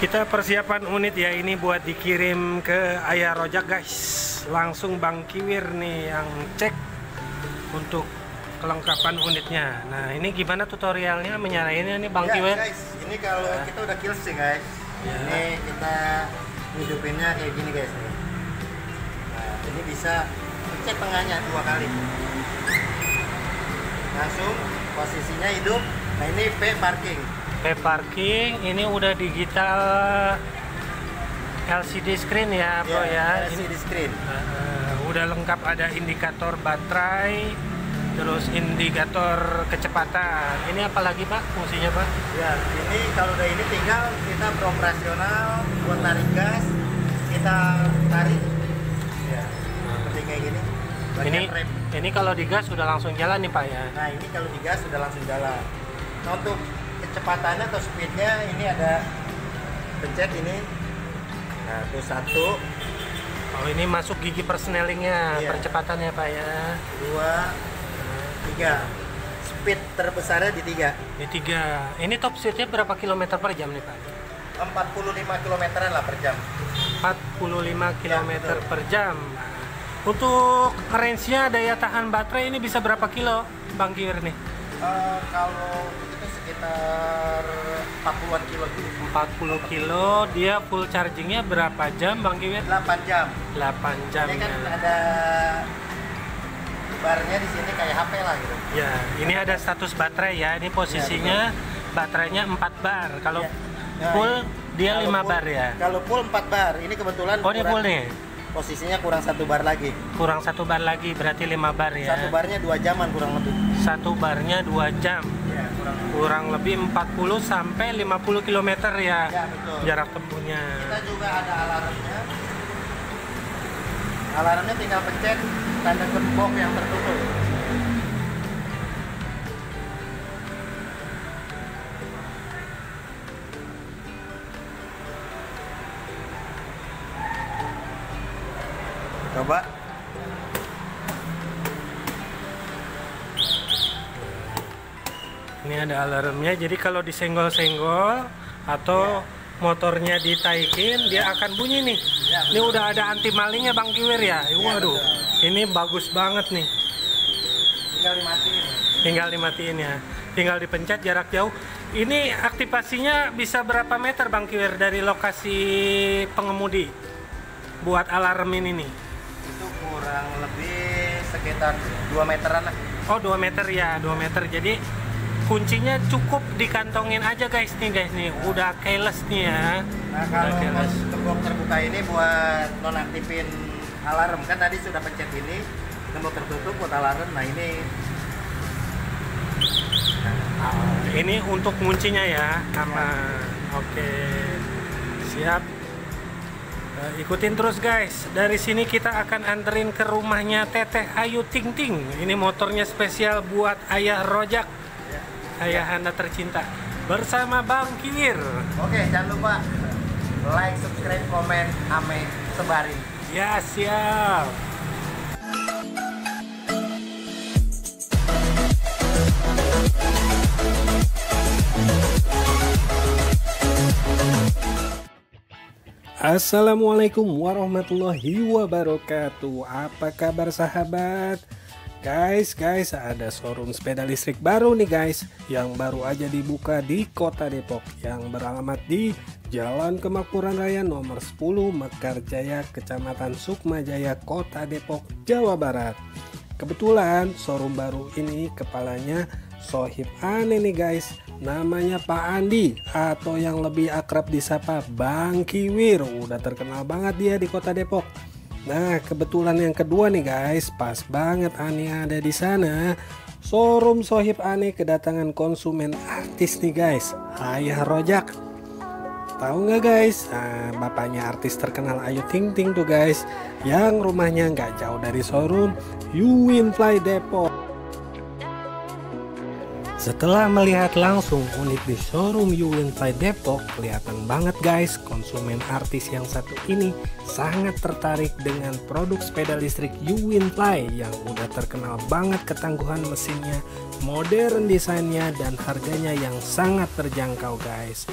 Kita persiapan unit ya ini buat dikirim ke Ayah Rojak guys. Langsung Bang Kiwir nih yang cek untuk kelengkapan unitnya. Nah ini gimana tutorialnya menyalainnya nih Bang ya, Kiwir? guys, ini kalau Ya. kita udah kill sih guys. Ya. Ini kita hidupinnya kayak gini guys nih. Nah, ini bisa pencet tengahnya dua kali. Langsung posisinya hidup. Nah, ini P parking. P parking ini udah digital LCD screen ya bro ya. Ini LCD screen. eh, udah lengkap ada indikator baterai, terus indikator kecepatan. Ini apalagi pak fungsinya pak? Ya, ini kalau udah ini tinggal kita beroperasional buat tarik gas, kita tarik. Ya, seperti kayak gini. Bagian Ini rem. ini kalau digas sudah langsung jalan nih pak ya. Nah ini kalau digas sudah langsung jalan. Nah untuk kecepatannya atau speednya ini ada pencet ini. Nah itu satu, Oh ini masuk gigi persnelingnya, Iya. percepatannya pak ya. dua, tiga. Speed terbesarnya di tiga. Ini tiga. Ini top speednya berapa kilometer per jam nih pak? 45 kilometeran lah per jam. 45 km betul. per jam. Untuk range-nya daya tahan baterai ini bisa berapa kilo Bang Kiwir nih? Eh, kalau sekitar 40-an kilo gitu. 40 kilo, dia full chargingnya berapa jam Bang Kiwir? 8 jam. 8 jam Ini kan ya. ada barnya di sini kayak HP lah gitu. Ya, ini ada status baterai ya. Ini posisinya baterainya 4 bar. Kalau Ya. Nah, full dia Kalau 5 full- bar ya. Kalau full 4 bar, ini kebetulan Oh, ini full nih. Posisinya kurang satu bar lagi. Kurang satu bar lagi, berarti 5 bar ya. Satu barnya dua jaman kurang lebih. Satu barnya 2 jam. Ya, kurang lebih. Kurang lebih 40 sampai 50 km ya. Ya, betul. Jarak tempuhnya. Kita juga ada alarmnya. Alarmnya tinggal pencet tanda gembok yang tertutup. Coba. Ini ada alarmnya, jadi kalau disenggol-senggol atau motornya ditaikin, dia akan bunyi nih. Ya, Ini udah ada anti malingnya Bang Kiwir ya. Waduh, betul. ini bagus banget nih. Tinggal dimatiin. Tinggal dimatiin ya. Tinggal dipencet jarak jauh. Ini aktivasinya bisa berapa meter Bang Kiwir dari lokasi pengemudi buat alarm ini nih? Itu kurang lebih sekitar 2 meteran lah. Oh 2 meter ya 2 meter. Jadi kuncinya cukup dikantongin aja guys nih guys nih. Udah keyless nih ya. Nah kalau keyless terbuka ini buat nonaktifin alarm. Kan tadi sudah pencet ini gembok tertutup buat alarm. Nah ini Ah, ini untuk kuncinya ya. Aman. Oke. Siap Eh, ikutin terus guys. Dari sini kita akan anterin ke rumahnya Teteh Ayu Ting Ting. Ini motornya spesial buat ayah rojak. Ayah anda tercinta. Bersama Bang Kiwir oke jangan lupa like, subscribe, komen, ame, sebarin. ya siap Assalamualaikum warahmatullahi wabarakatuh. Apa kabar sahabat? Guys, guys, ada showroom sepeda listrik baru nih guys. Yang baru aja dibuka di kota Depok. Yang beralamat di Jalan Kemakmuran Raya nomor 10 Mekarjaya, Kecamatan Sukmajaya, Kota Depok, Jawa Barat. Kebetulan showroom baru ini kepalanya Sohib aneh nih guys Namanya Pak Andi Atau yang lebih akrab disapa Bang Kiwir. Udah terkenal banget dia di kota Depok. Nah kebetulan yang kedua nih guys. Pas banget Ani ada di sana. Showroom Sohib Ani kedatangan konsumen artis nih guys. Ayah Rojak. Tahu nggak guys, nah, bapaknya artis terkenal Ayu Ting Ting tuh guys, yang rumahnya nggak jauh dari showroom Yuwin Fly Depok. Setelah melihat langsung unit di showroom Yuwin Fly Depok, kelihatan banget guys konsumen artis yang satu ini sangat tertarik dengan produk sepeda listrik Yuwin Fly yang udah terkenal banget ketangguhan mesinnya, modern desainnya dan harganya yang sangat terjangkau guys.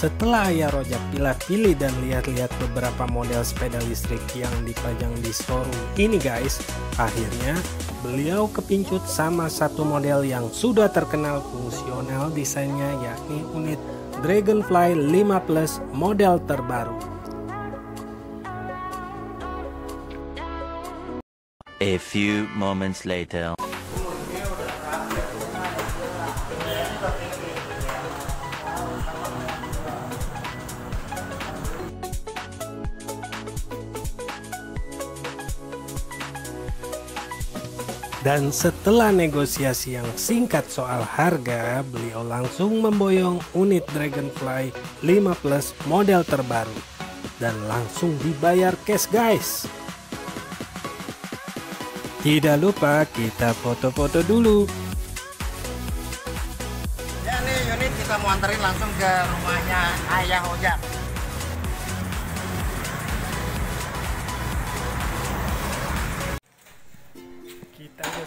Setelah ayah rojak pilih-pilih dan lihat-lihat beberapa model sepeda listrik yang dipajang di showroom ini guys, akhirnya beliau kepincut sama satu model yang sudah terkenal fungsional desainnya yakni unit Dragonfly 5 Plus model terbaru. A few moments later. Dan setelah negosiasi yang singkat soal harga, beliau langsung memboyong unit Dragonfly 5 Plus model terbaru. Dan langsung dibayar cash guys. Tidak lupa kita foto-foto dulu. Ya nih unit kita mau anterin langsung ke rumahnya Ayah Ojak.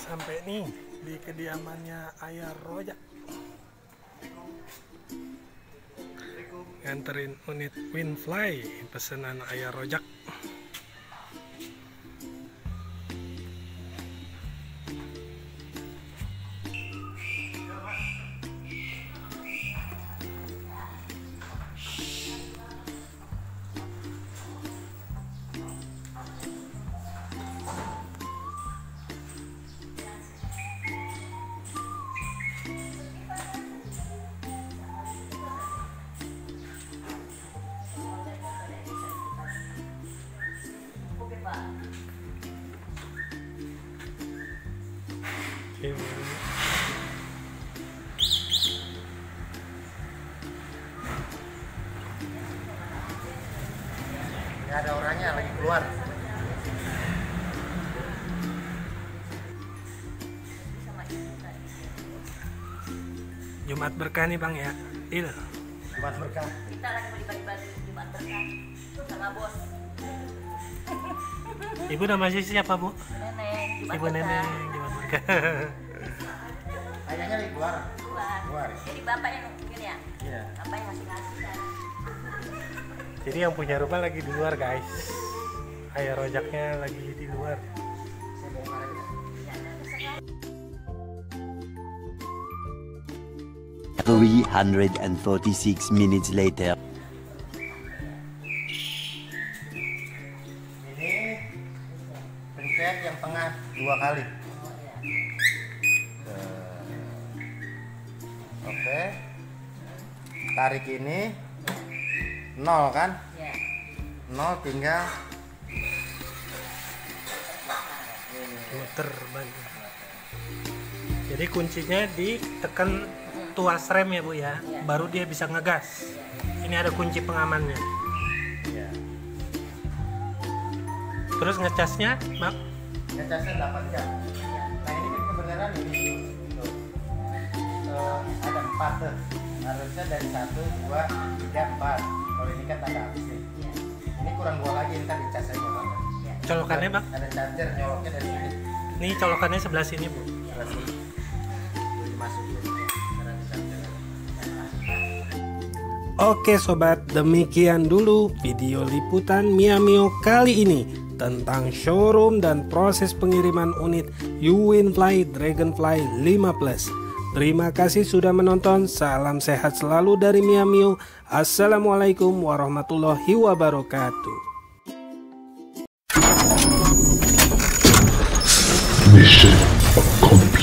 Sampai nih di kediamannya Ayah Rojak. Nganterin unit Winfly pesanan Ayah Rojak. Nggak ada orangnya lagi keluar. Jumat berkah nih bang ya. Iya. Buat berkah. kita lagi mau dibagi bagi Jumat berkah sama bos Ibu nama siapa bu? nenek Jumat Ibu berkah. Jumat berkah. Ayahnya lagi keluar. Keluar. Keluar. jadi bapak yang mungkin ya Iya. bapak yang ngasih ngasih kan Jadi yang punya rumah lagi di luar guys. Ayah rojaknya lagi di luar. Saya bongkar aja. ya udah terserah 346 minutes later. Oke. Tarik ini nol kan? ya Nol tinggal muter ban. Jadi kuncinya ditekan tuas rem ya bu ya, Iya. baru dia bisa ngegas. Ini ada kunci pengamannya. ya. Terus ngecasnya, mak? Ngecasnya 8 jam. Nah ini kan kebenaran ini Eh, ada empat tuh. Harusnya dari satu, dua, tiga, empat. Kalau ini kan tanda habis nih. ya Ini kurang dua lagi ntar dicas aja bang. ya Colokannya bang? Ada charger nyoloknya dari sini. Nih colokannya sebelah sini bu. Sebelah sini. Dimasukin. Charger. Oke sobat, demikian dulu video liputan Miamio kali ini tentang showroom dan proses pengiriman unit Uwinfly Dragonfly 5 Plus. Terima kasih sudah menonton. Salam sehat selalu dari Miamio. Assalamualaikum warahmatullahi wabarakatuh. Mission complete.